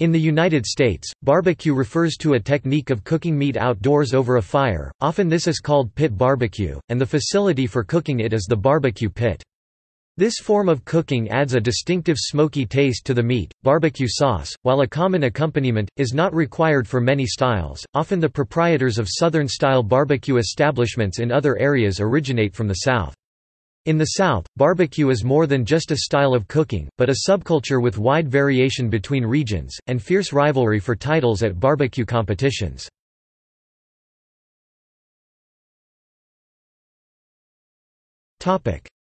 In the United States, barbecue refers to a technique of cooking meat outdoors over a fire, often this is called pit barbecue, and the facility for cooking it is the barbecue pit. This form of cooking adds a distinctive smoky taste to the meat. Barbecue sauce, while a common accompaniment, is not required for many styles. Often the proprietors of southern style barbecue establishments in other areas originate from the South. In the South, barbecue is more than just a style of cooking, but a subculture with wide variation between regions, and fierce rivalry for titles at barbecue competitions.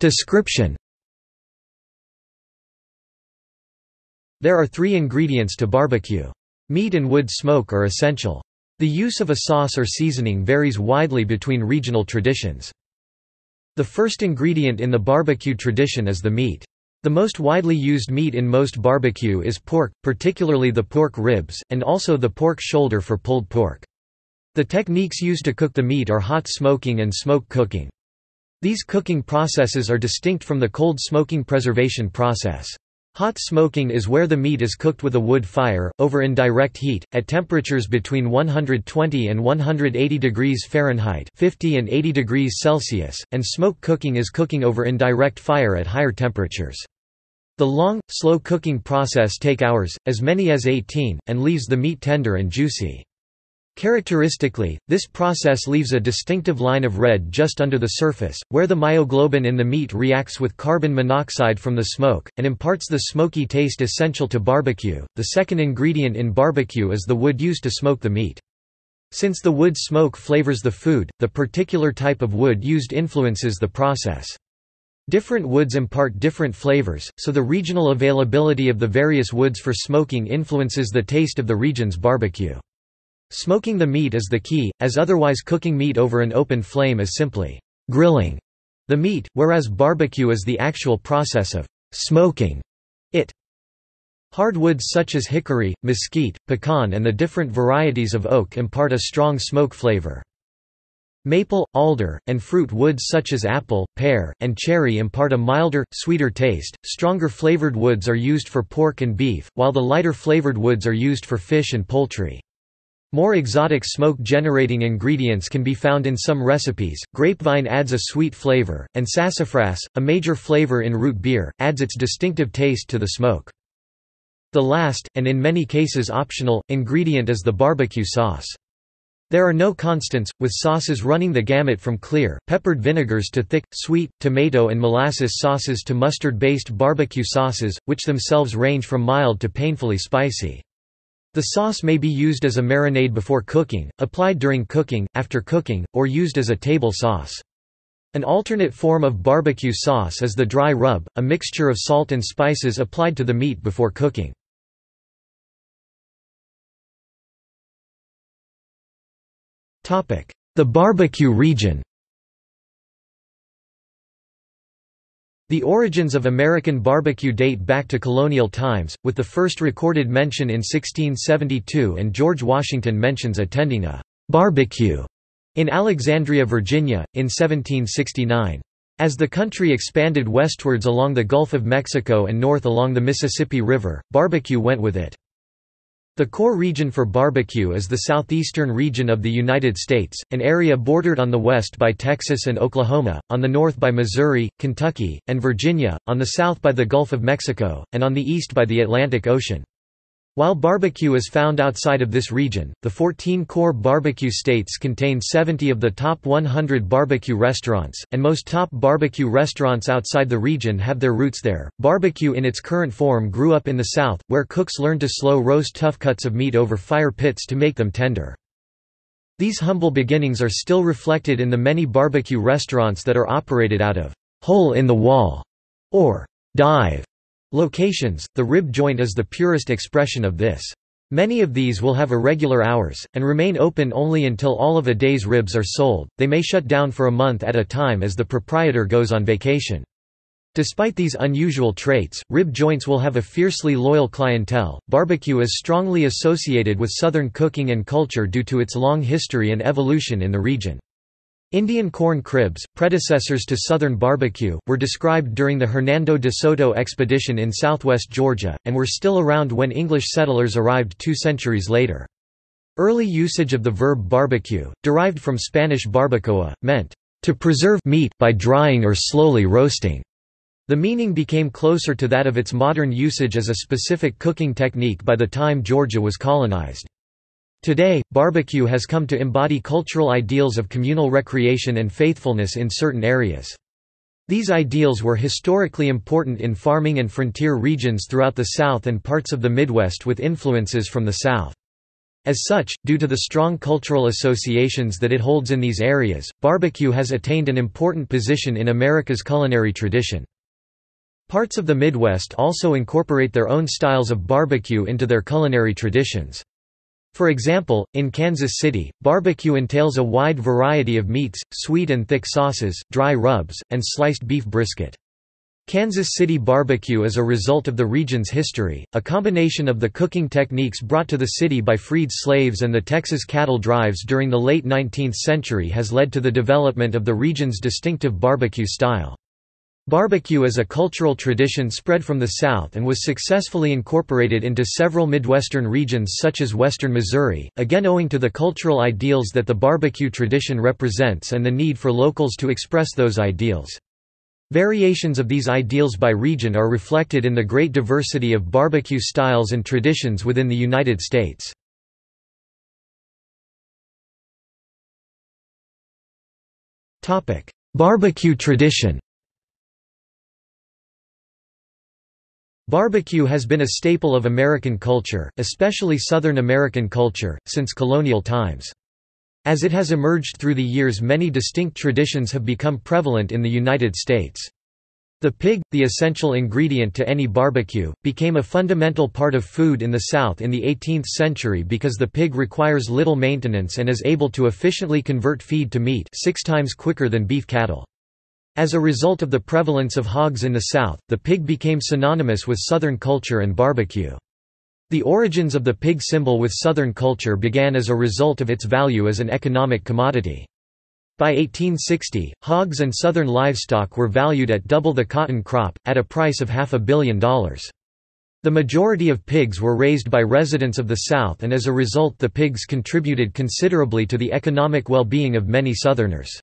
Description There are three ingredients to barbecue. Meat and wood smoke are essential. The use of a sauce or seasoning varies widely between regional traditions. The first ingredient in the barbecue tradition is the meat. The most widely used meat in most barbecue is pork, particularly the pork ribs, and also the pork shoulder for pulled pork. The techniques used to cook the meat are hot smoking and smoke cooking. These cooking processes are distinct from the cold smoking preservation process. Hot smoking is where the meat is cooked with a wood fire, over indirect heat, at temperatures between 120 and 180 degrees Fahrenheit 50 and 80 degrees Celsius, and smoke cooking is cooking over indirect fire at higher temperatures. The long, slow cooking process take hours, as many as 18, and leaves the meat tender and juicy. Characteristically, this process leaves a distinctive line of red just under the surface, where the myoglobin in the meat reacts with carbon monoxide from the smoke, and imparts the smoky taste essential to barbecue. The second ingredient in barbecue is the wood used to smoke the meat. Since the wood smoke flavors the food, the particular type of wood used influences the process. Different woods impart different flavors, so the regional availability of the various woods for smoking influences the taste of the region's barbecue. Smoking the meat is the key, as otherwise cooking meat over an open flame is simply grilling the meat, whereas barbecue is the actual process of smoking it. Hardwoods such as hickory, mesquite, pecan and the different varieties of oak impart a strong smoke flavor. Maple, alder, and fruit woods such as apple, pear, and cherry impart a milder, sweeter taste. Stronger flavored woods are used for pork and beef, while the lighter flavored woods are used for fish and poultry. More exotic smoke-generating ingredients can be found in some recipes. Grapevine adds a sweet flavor, and sassafras, a major flavor in root beer, adds its distinctive taste to the smoke. The last, and in many cases optional, ingredient is the barbecue sauce. There are no constants, with sauces running the gamut from clear, peppered vinegars to thick, sweet, tomato and molasses sauces to mustard-based barbecue sauces, which themselves range from mild to painfully spicy. The sauce may be used as a marinade before cooking, applied during cooking, after cooking, or used as a table sauce. An alternate form of barbecue sauce is the dry rub, a mixture of salt and spices applied to the meat before cooking. The barbecue region The origins of American barbecue date back to colonial times, with the first recorded mention in 1672 and George Washington mentions attending a «barbecue» in Alexandria, Virginia, in 1769. As the country expanded westwards along the Gulf of Mexico and north along the Mississippi River, barbecue went with it. The core region for barbecue is the southeastern region of the United States, an area bordered on the west by Texas and Oklahoma, on the north by Missouri, Kentucky, and Virginia, on the south by the Gulf of Mexico, and on the east by the Atlantic Ocean. While barbecue is found outside of this region, the 14 core barbecue states contain 70 of the top 100 barbecue restaurants, and most top barbecue restaurants outside the region have their roots there. Barbecue in its current form grew up in the South, where cooks learned to slow roast tough cuts of meat over fire pits to make them tender. These humble beginnings are still reflected in the many barbecue restaurants that are operated out of hole in the wall or dive Locations, the rib joint is the purest expression of this. Many of these will have irregular hours, and remain open only until all of a day's ribs are sold, they may shut down for a month at a time as the proprietor goes on vacation. Despite these unusual traits, rib joints will have a fiercely loyal clientele. Barbecue is strongly associated with Southern cooking and culture due to its long history and evolution in the region. Indian corn cribs, predecessors to Southern barbecue, were described during the Hernando de Soto expedition in southwest Georgia, and were still around when English settlers arrived two centuries later. Early usage of the verb barbecue, derived from Spanish barbacoa, meant, to preserve meat by drying or slowly roasting. The meaning became closer to that of its modern usage as a specific cooking technique by the time Georgia was colonized. Today, barbecue has come to embody cultural ideals of communal recreation and faithfulness in certain areas. These ideals were historically important in farming and frontier regions throughout the South and parts of the Midwest with influences from the South. As such, due to the strong cultural associations that it holds in these areas, barbecue has attained an important position in America's culinary tradition. Parts of the Midwest also incorporate their own styles of barbecue into their culinary traditions. For example, in Kansas City, barbecue entails a wide variety of meats, sweet and thick sauces, dry rubs, and sliced beef brisket. Kansas City barbecue is a result of the region's history, a combination of the cooking techniques brought to the city by freed slaves and the Texas cattle drives during the late 19th century has led to the development of the region's distinctive barbecue style. Barbecue is a cultural tradition spread from the South and was successfully incorporated into several Midwestern regions such as western Missouri, again owing to the cultural ideals that the barbecue tradition represents and the need for locals to express those ideals. Variations of these ideals by region are reflected in the great diversity of barbecue styles and traditions within the United States. Barbecue tradition Barbecue has been a staple of American culture, especially Southern American culture, since colonial times. As it has emerged through the years many distinct traditions have become prevalent in the United States. The pig, the essential ingredient to any barbecue, became a fundamental part of food in the South in the 18th century because the pig requires little maintenance and is able to efficiently convert feed to meat six times quicker than beef cattle. As a result of the prevalence of hogs in the South, the pig became synonymous with Southern culture and barbecue. The origins of the pig symbol with Southern culture began as a result of its value as an economic commodity. By 1860, hogs and Southern livestock were valued at double the cotton crop, at a price of half a billion dollars. The majority of pigs were raised by residents of the South and as a result the pigs contributed considerably to the economic well-being of many Southerners.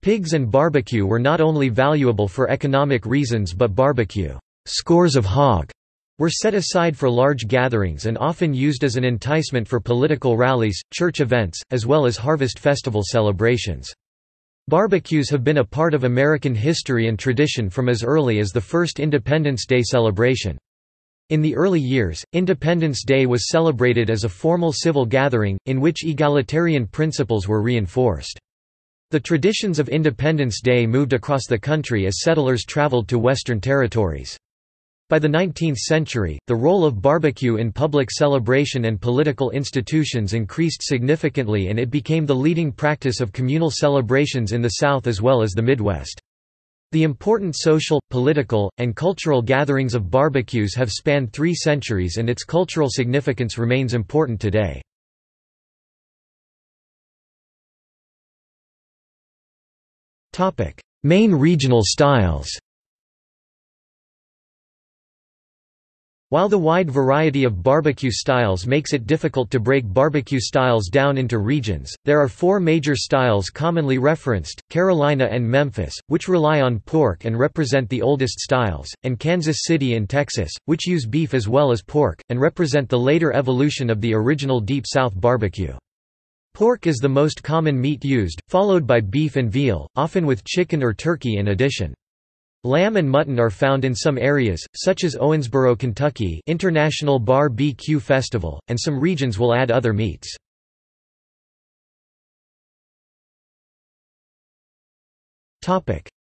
Pigs and barbecue were not only valuable for economic reasons but barbecue scores of hog were set aside for large gatherings and often used as an enticement for political rallies, church events, as well as harvest festival celebrations. Barbecues have been a part of American history and tradition from as early as the first Independence Day celebration. In the early years, Independence Day was celebrated as a formal civil gathering, in which egalitarian principles were reinforced. The traditions of Independence Day moved across the country as settlers traveled to Western territories. By the 19th century, the role of barbecue in public celebration and political institutions increased significantly and it became the leading practice of communal celebrations in the South as well as the Midwest. The important social, political, and cultural gatherings of barbecues have spanned three centuries and its cultural significance remains important today. Main regional styles While the wide variety of barbecue styles makes it difficult to break barbecue styles down into regions, there are four major styles commonly referenced, Carolina and Memphis, which rely on pork and represent the oldest styles, and Kansas City and Texas, which use beef as well as pork, and represent the later evolution of the original Deep South barbecue. Pork is the most common meat used, followed by beef and veal, often with chicken or turkey in addition. Lamb and mutton are found in some areas, such as Owensboro, Kentucky International Bar BQ Festival, and some regions will add other meats.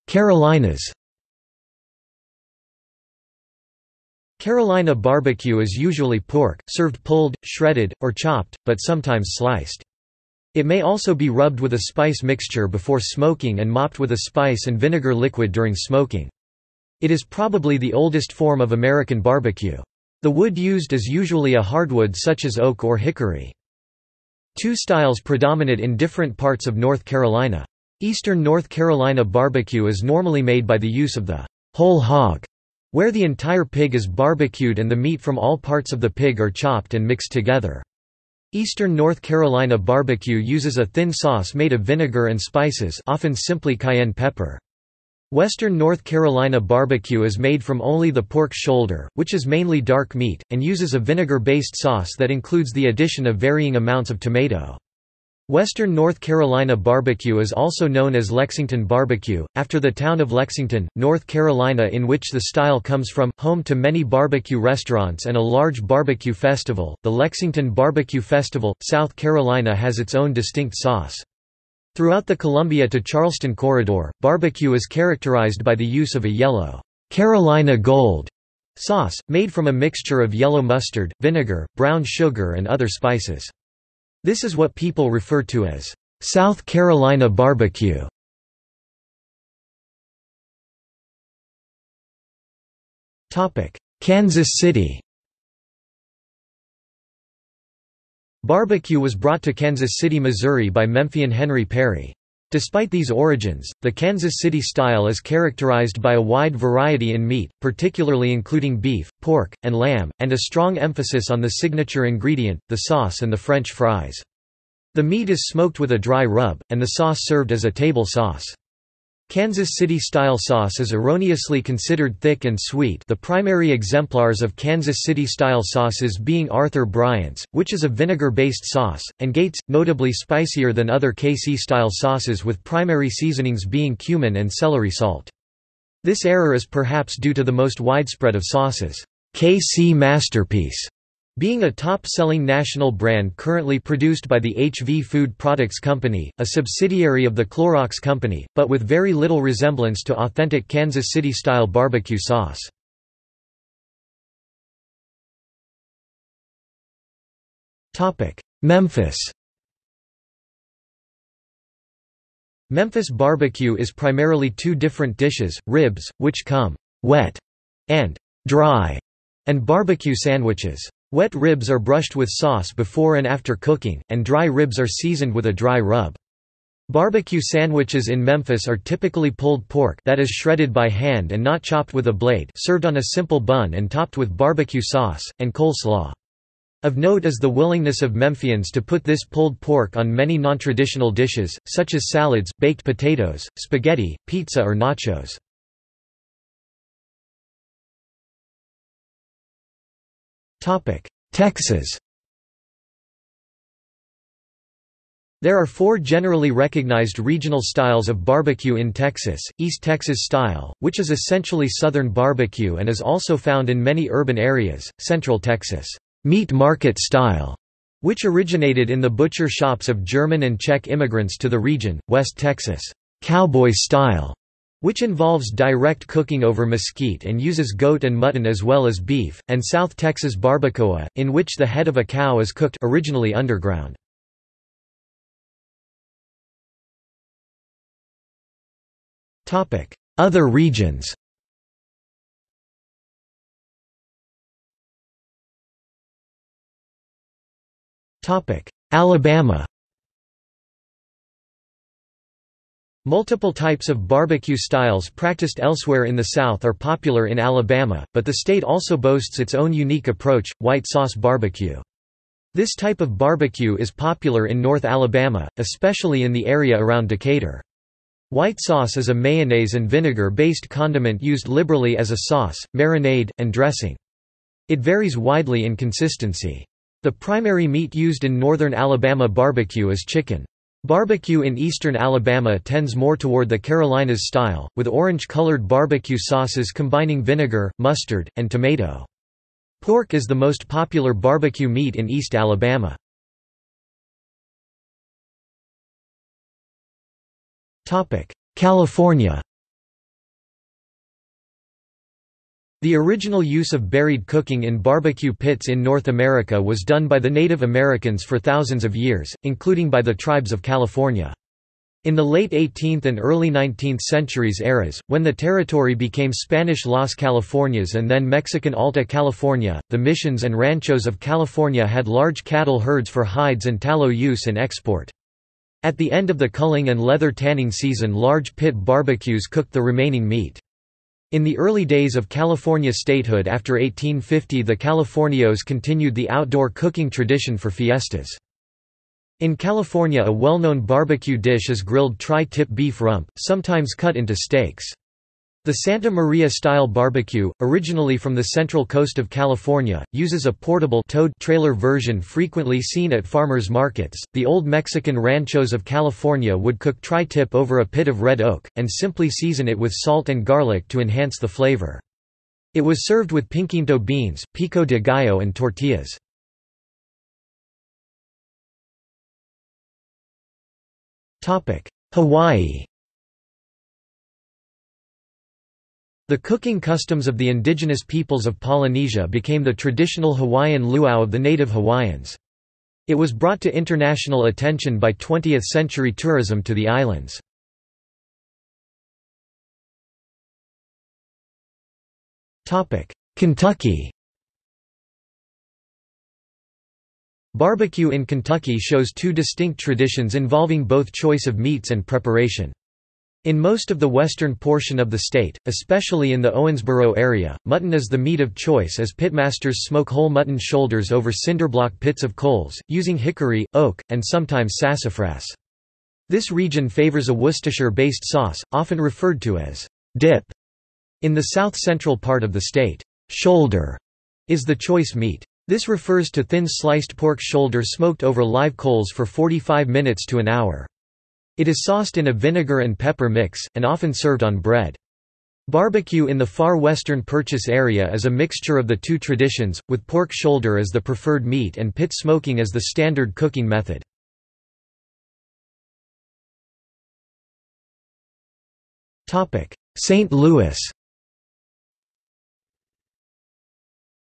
Carolinas Carolina barbecue is usually pork, served pulled, shredded, or chopped, but sometimes sliced. It may also be rubbed with a spice mixture before smoking and mopped with a spice and vinegar liquid during smoking. It is probably the oldest form of American barbecue. The wood used is usually a hardwood such as oak or hickory. Two styles predominate in different parts of North Carolina. Eastern North Carolina barbecue is normally made by the use of the whole hog, where the entire pig is barbecued and the meat from all parts of the pig are chopped and mixed together. Eastern North Carolina barbecue uses a thin sauce made of vinegar and spices often simply cayenne pepper. Western North Carolina barbecue is made from only the pork shoulder, which is mainly dark meat, and uses a vinegar-based sauce that includes the addition of varying amounts of tomato. Western North Carolina barbecue is also known as Lexington barbecue, after the town of Lexington, North Carolina in which the style comes from, home to many barbecue restaurants and a large barbecue festival. The Lexington Barbecue Festival, South Carolina has its own distinct sauce. Throughout the Columbia to Charleston corridor, barbecue is characterized by the use of a yellow, Carolina Gold sauce, made from a mixture of yellow mustard, vinegar, brown sugar and other spices. This is what people refer to as South Carolina barbecue. Kansas City Barbecue was brought to Kansas City, Missouri by Memphian Henry Perry. Despite these origins, the Kansas City style is characterized by a wide variety in meat, particularly including beef, pork, and lamb, and a strong emphasis on the signature ingredient, the sauce and the French fries. The meat is smoked with a dry rub, and the sauce served as a table sauce. Kansas City-style sauce is erroneously considered thick and sweet the primary exemplars of Kansas City-style sauces being Arthur Bryant's, which is a vinegar-based sauce, and Gates, notably spicier than other KC-style sauces with primary seasonings being cumin and celery salt. This error is perhaps due to the most widespread of sauces, KC Masterpiece, being a top-selling national brand currently produced by the HV Food Products Company, a subsidiary of the Clorox Company, but with very little resemblance to authentic Kansas City-style barbecue sauce. Memphis Memphis barbecue is primarily two different dishes, ribs, which come wet and dry, and barbecue sandwiches. Wet ribs are brushed with sauce before and after cooking, and dry ribs are seasoned with a dry rub. Barbecue sandwiches in Memphis are typically pulled pork that is shredded by hand and not chopped with a blade served on a simple bun and topped with barbecue sauce, and coleslaw. Of note is the willingness of Memphians to put this pulled pork on many non-traditional dishes, such as salads, baked potatoes, spaghetti, pizza or nachos. Texas. There are four generally recognized regional styles of barbecue in Texas, East Texas style, which is essentially Southern barbecue and is also found in many urban areas, Central Texas, meat market style, which originated in the butcher shops of German and Czech immigrants to the region, West Texas, cowboy style, which involves direct cooking over mesquite and uses goat and mutton as well as beef, and South Texas barbacoa, in which the head of a cow is cooked originally underground. Other regions Alabama Multiple types of barbecue styles practiced elsewhere in the South are popular in Alabama, but the state also boasts its own unique approach, white sauce barbecue. This type of barbecue is popular in North Alabama, especially in the area around Decatur. White sauce is a mayonnaise and vinegar-based condiment used liberally as a sauce, marinade, and dressing. It varies widely in consistency. The primary meat used in northern Alabama barbecue is chicken. Barbecue in eastern Alabama tends more toward the Carolinas style, with orange-colored barbecue sauces combining vinegar, mustard, and tomato. Pork is the most popular barbecue meat in East Alabama. California The original use of buried cooking in barbecue pits in North America was done by the Native Americans for thousands of years, including by the tribes of California. In the late 18th and early 19th centuries eras, when the territory became Spanish Las Californias and then Mexican Alta California, the missions and ranchos of California had large cattle herds for hides and tallow use and export. At the end of the culling and leather tanning season large pit barbecues cooked the remaining meat. In the early days of California statehood after 1850 the Californios continued the outdoor cooking tradition for fiestas. In California a well-known barbecue dish is grilled tri-tip beef rump, sometimes cut into steaks. The Santa Maria-style barbecue, originally from the central coast of California, uses a portable towed trailer version frequently seen at farmers markets. The old Mexican ranchos of California would cook tri-tip over a pit of red oak, and simply season it with salt and garlic to enhance the flavor. It was served with pinquito beans, pico de gallo and tortillas. Hawaii The cooking customs of the indigenous peoples of Polynesia became the traditional Hawaiian luau of the native Hawaiians. It was brought to international attention by 20th-century tourism to the islands. Kentucky Barbecue in Kentucky shows two distinct traditions involving both choice of meats and preparation. In most of the western portion of the state, especially in the Owensboro area, mutton is the meat of choice as pitmasters smoke whole mutton shoulders over cinderblock pits of coals, using hickory, oak, and sometimes sassafras. This region favors a Worcestershire-based sauce, often referred to as dip. In the south-central part of the state, shoulder is the choice meat. This refers to thin sliced pork shoulder smoked over live coals for 45 minutes to an hour. It is sauced in a vinegar and pepper mix, and often served on bread. Barbecue in the far western Purchase area is a mixture of the two traditions, with pork shoulder as the preferred meat and pit smoking as the standard cooking method. St. Louis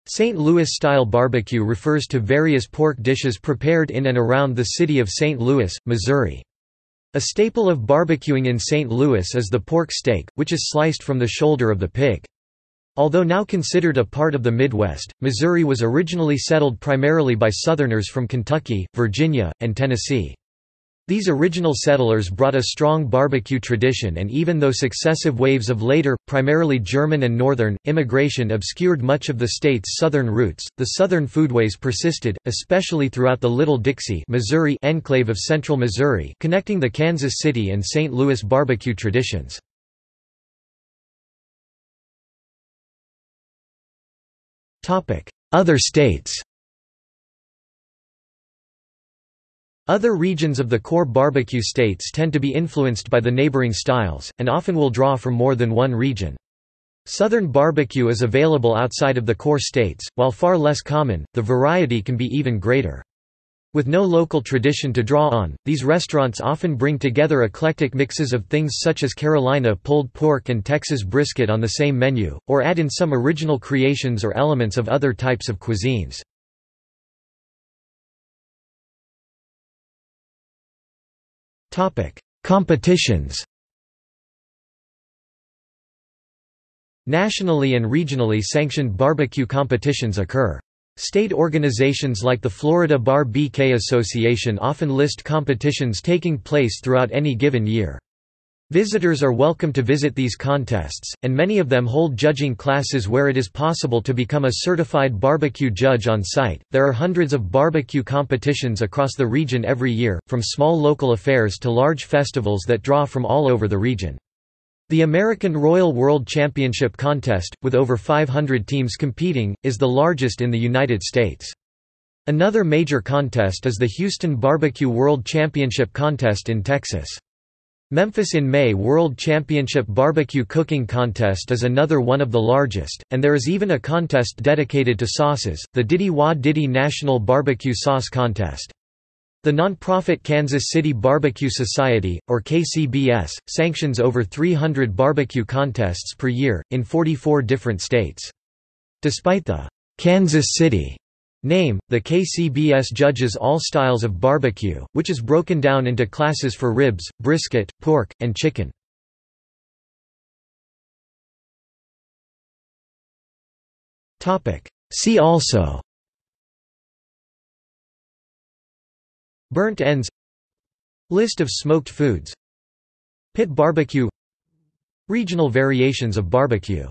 St. Louis-style barbecue refers to various pork dishes prepared in and around the city of St. Louis, Missouri. A staple of barbecuing in St. Louis is the pork steak, which is sliced from the shoulder of the pig. Although now considered a part of the Midwest, Missouri was originally settled primarily by Southerners from Kentucky, Virginia, and Tennessee. These original settlers brought a strong barbecue tradition and even though successive waves of later, primarily German and Northern, immigration obscured much of the state's southern roots, the southern foodways persisted, especially throughout the Little Dixie Missouri enclave of central Missouri connecting the Kansas City and St. Louis barbecue traditions. Other states Other regions of the core barbecue states tend to be influenced by the neighboring styles, and often will draw from more than one region. Southern barbecue is available outside of the core states, while far less common, the variety can be even greater. With no local tradition to draw on, these restaurants often bring together eclectic mixes of things such as Carolina pulled pork and Texas brisket on the same menu, or add in some original creations or elements of other types of cuisines. Competitions Nationally and regionally sanctioned barbecue competitions occur. State organizations like the Florida Bar BQ Association often list competitions taking place throughout any given year. Visitors are welcome to visit these contests, and many of them hold judging classes where it is possible to become a certified barbecue judge on site. There are hundreds of barbecue competitions across the region every year, from small local affairs to large festivals that draw from all over the region. The American Royal World Championship contest, with over 500 teams competing, is the largest in the United States. Another major contest is the Houston Barbecue World Championship contest in Texas. Memphis in May World Championship Barbecue Cooking Contest is another one of the largest, and there is even a contest dedicated to sauces, the Diddy Wah Diddy National Barbecue Sauce Contest. The nonprofit Kansas City Barbecue Society, or KCBS, sanctions over 300 barbecue contests per year, in 44 different states. Despite the Kansas City Name, the KCBS judges all styles of barbecue, which is broken down into classes for ribs, brisket, pork, and chicken. See also. Burnt ends. List of smoked foods. Pit barbecue. Regional variations of barbecue